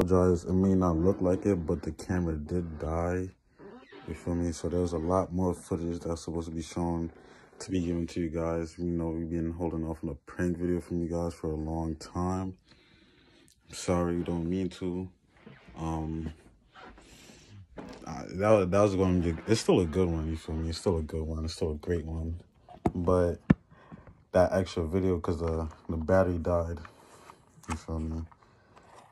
apologize. It may not look like it, but the camera did die. You feel me? So there's a lot more footage that's supposed to be shown to be given to you guys. You know, we've been holding off on a prank video from you guys for a long time. I'm sorry, you don't mean to. Um, uh, that, that was going to be, it's still a good one, you feel me? It's still a good one. It's still a great one. But that extra video, because the, the battery died, you feel me?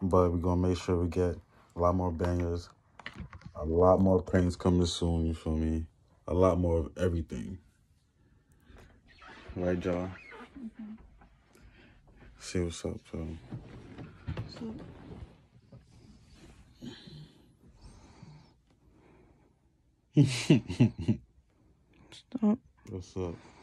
But we're going to make sure we get a lot more bangers, a lot more pranks coming soon, you feel me? A lot more of everything. Right, y'all? Mm -hmm. See what's up, so. Stop. What's up?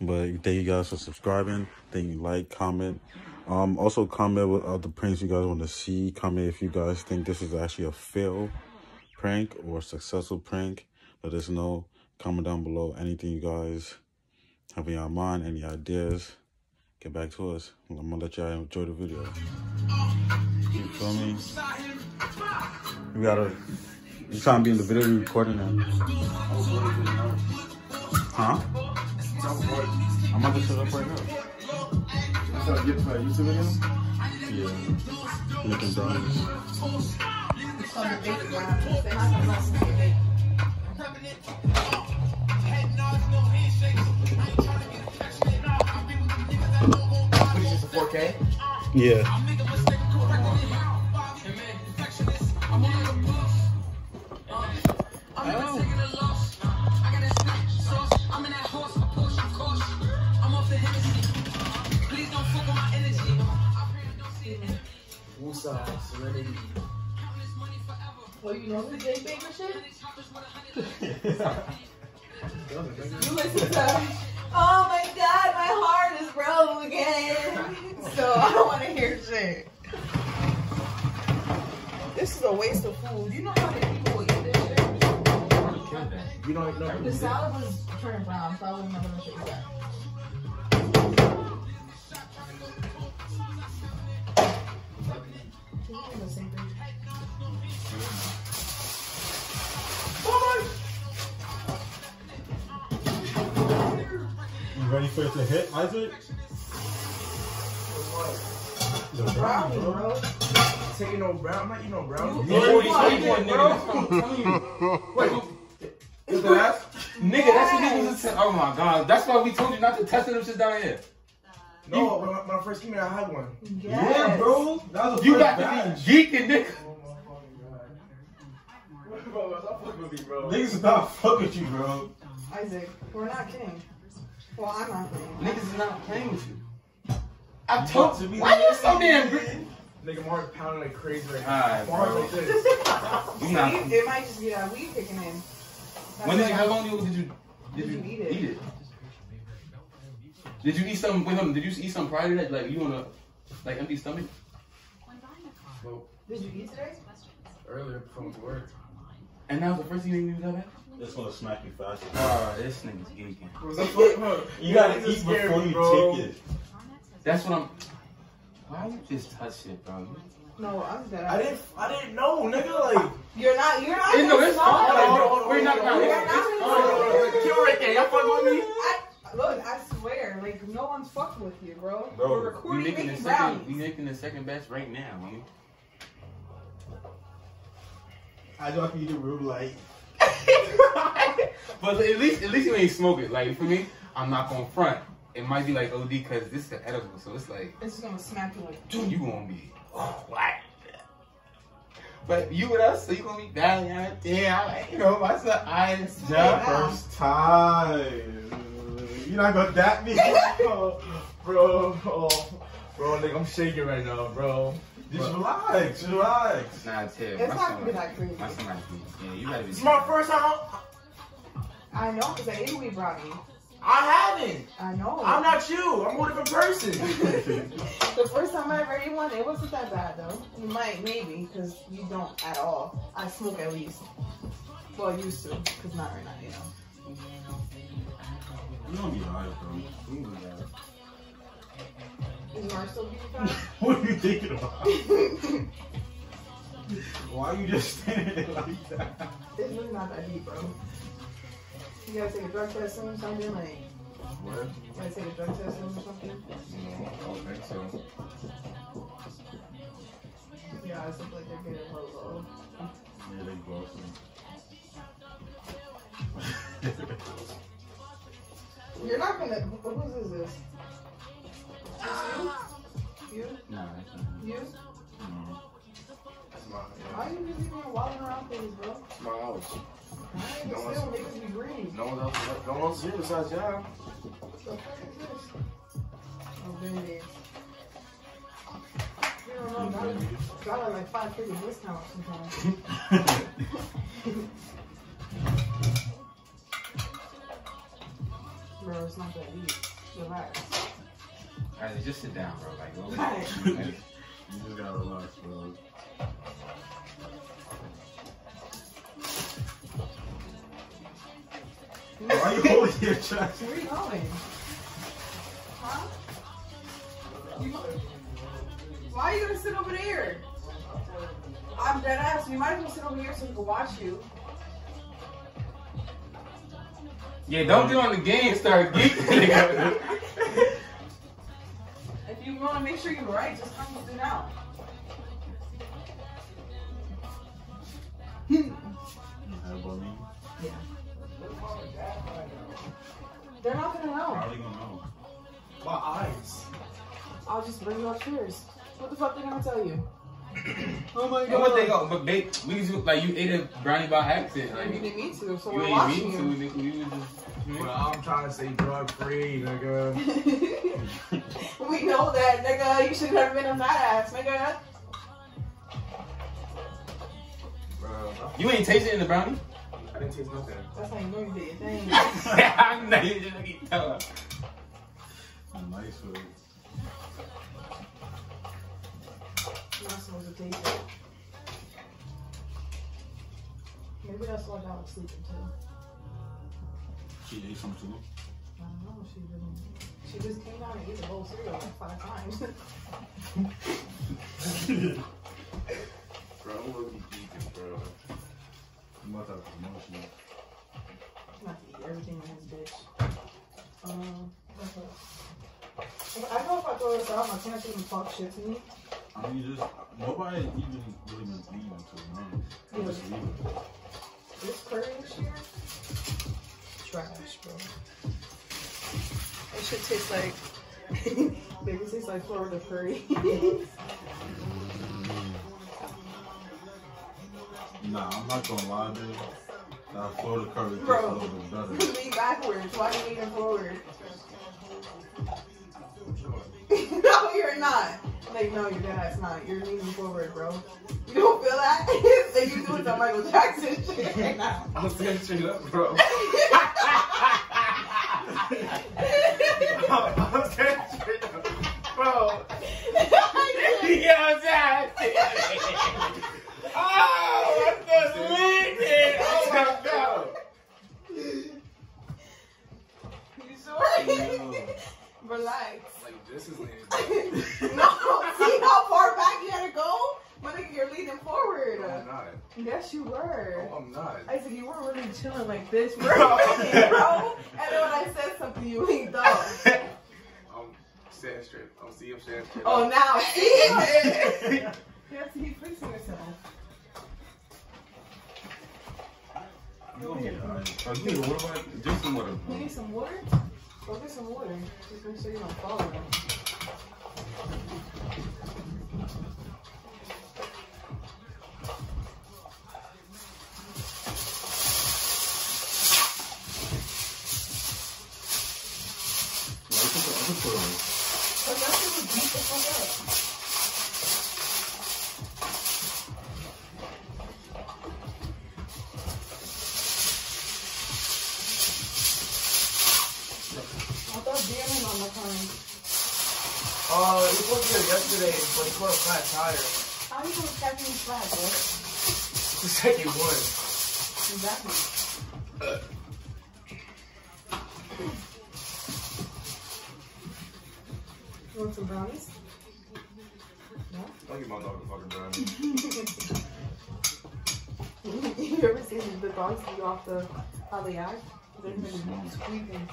But thank you guys for subscribing. Thank you, like, comment. Um, also comment what other pranks you guys want to see. Comment if you guys think this is actually a fail prank or successful prank. Let us know. Comment down below anything you guys have in your mind, any ideas. Get back to us. I'm gonna let y'all enjoy the video. You feel me? We gotta. You trying to be in the video recording now? Huh? I'm about to shut up right now. So get to a YouTube video? Yeah. Making brownies. What is this, a 4K? Yeah. Woosah, Serenity. Oh, you know the Jay Baker shit? you listen to Oh my god, my heart is broke again. So I don't want to hear shit. This is a waste of food. You know how many people eat this shit? You don't know. The salad was turning brown, so I wasn't gonna show you that. You ready for it to hit, Isaac? The brownie, bro. Taking no brown. I'm not eating no brown. You- No, you want it, bro. Wait, is the last? Nigga, that's what niggas was saying. Oh my god, that's why we told you not to test them shit down here. No, when I, when I first came here, I had one. Yes. bro. That was the You first got batch. to be geeking, nigga. Oh my fucking god. Bro, stop fucking with me, bro. Niggas is not fuck with you, bro. Isaac, we're not kidding. Well, I'm not kidding. Niggas is not playing with you. I told to you. be Why you so damn green? Nigga, my heart's pounding like crazy right now. My heart's bro. like this. You not. It might just be that weed kicking in. That's When did you? How long did you? Did you, you eat it? Eat it. Did you eat some with him? Did you eat some prior to that? Like you on a like empty stomach? Well, Did you eat today? earlier before to work. And that was the first thing you knew that? It's gonna smack you faster. Ah, this nigga's geeking. What's up, fuck? Huh. You gotta eat scared before you bro. take it. That's what I'm. Why you just touch it, bro? No, I'm dead. I didn't, I didn't know, nigga. Like, You're not. You're not. Hey, no, it's small. fine. hold on, hold on, We're not hold on, gonna- hold on. We're not. Kill right there. Y'all fucking with me? I, look, I swear, like no one's fucking with you, bro. Bro, We're We recording making the making second. We brownies. making the second best right now, man. I don't need the room light. But at least, at least you ain't smoke it. Like for me, I'm not gonna front. It might be like OD because this is edible, so it's like, It's just gonna smack you like. dude, you gonna be what? But you with us, so you gonna be down, yeah, yeah, like, you know, my son, I, Yeah. First time. You're not gonna dap me. Oh, bro, oh, bro, nigga, I'm shaking right now, bro. Just relax, just relax. Nah, Tim, It's my not gonna be that crazy. my son, like, yeah, you gotta be. It's my first time. I know, cause I ate a weed brownie. I haven't. I know. I'm not you. I'm a different person. the first time I ever ate one, it wasn't that bad though. You might, maybe, because you don't at all. I smoke at least. Well, I used to, because not right now, you know. You don't be alright, bro. You gonna be alright. It's you are still beauty fast. What are you thinking about? Why are you just standing there like that? It's really not that deep, bro. You gotta take a drug test soon or something, like, What? you gotta take a drug test soon or something. No, I don't think so. Eyes look like they're getting low, low. Yeah, they grossing. Not gonna, whose is this? You? You? Nah, that's not. You? No. It's my, Why are you just even wilding around things, bro? it's my house. Alright, No but one's- still, niggas be green. No one else, no one else here besides y'all. The fuck is this? Oh, Band-Aids. You don't know, got, got like five figure discount sometimes. Bro, it's not that deep. Relax. Alright, just sit down, bro. Like, go. Right. You just gotta relax, bro. Why are you holding your chest? Where are you going? Huh? You, why are you gonna sit over there? I'm dead ass. You might as well sit over here so we can watch you. Yeah, don't get on the game and start geeking. If you want to make sure you're right, just come sit down. Elbow me. Yeah. They're not gonna know. How they gonna know? My eyes. I'll just bring you upstairs. What the fuck they gonna tell you? Oh my And what they go, but they, we just, like you ate a brownie by accident. You didn't mean to, so you we're ain't watching mean you. to. nigga, We was just. But I'm trying to stay drug free, nigga. we know that, nigga. You should have been on that ass, nigga. Bro, You ain't tasting it in the brownie? I didn't taste nothing. That's how you know you did your thing. I know you just keep telling. Nice food. You're not supposed to taste it. Maybe that's why I was sleeping too. She ate some too. I don't know. She didn't. She just came down and ate the whole cereal like five times. Bro, I'm looking geeking, bro. You must have promotion. Not to eat everything in his bitch. Um, what's up? I know if I throw this out, my parents even talk shit to me. I mean, just nobody even really been eating until now. Yeah. Just leave it. This curry year, trash, bro. That shit tastes like, baby, it tastes like Florida curry. Nah, I'm not gonna lie, dude. That Florida curry tastes Bro. a little bit better. Bro, Lean backwards. Why are you leaning forward? no, you're not. Like, no, you're dead ass not. You're leaning forward, bro. You don't feel that? like you doing some Michael Jackson shit right now. I'm standing straight up, bro. Yes, you were. No, I'm not. I said you weren't really chilling like this, bro. bro. And then when I said something, you leaned up. I'm standing straight. I'm see I'm standing straight. Oh, up. now see? Yes, he's fixing himself. You gonna be alright. Oh, you need water, bud? Drink some water, You bro. need some water? Go get some water. Just make sure you don't fall put the- I put the- But shit was beat the fuck up. I thought DMing on my phone. Uh, it was be yesterday, but he put a flat tire. How are you catch me flat, bro? The second one. Exactly. You want some brownies? No? I'll give my dog a fucking brownie. you ever seen the dogs eat off the, how they act? They're squeaking.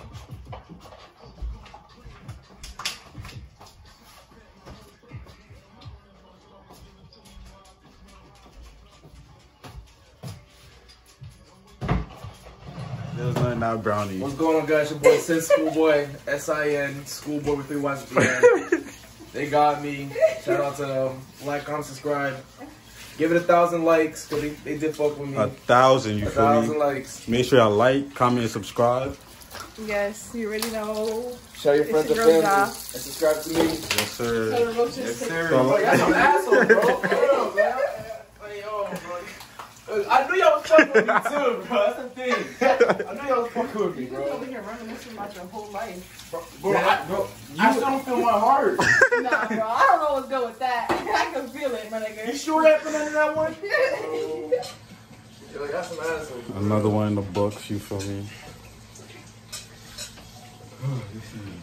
Squeaking. There's nothing not brownie. What's going on, guys? Your boy SiN Schoolboyyy, S-I-N, Schoolboy with three Y's at the end. They got me. Shout out to them. Like, comment, subscribe. Give it a thousand likes, because they, they did fuck with me. A thousand, you A feel thousand me? likes. Make sure y'all like, comment, and subscribe. Yes, you already know. Share your friends and family. job. And subscribe to me. Yes, sir. Yes, sir. So- Bro, y'all some assholes, bro. For real, man. Hey, yo, bro. I knew y'all was fucking with me too, bro. That's the thing. I knew y'all was fucking with me, You over bro. here reminiscing about your whole life. Bro, I, bro, I still don't feel my heart. Nah, bro, I don't know what's good with that. I can feel it, my nigga. You nigga. sure that been under that one? Like, that's some. Another one in the books, you feel me?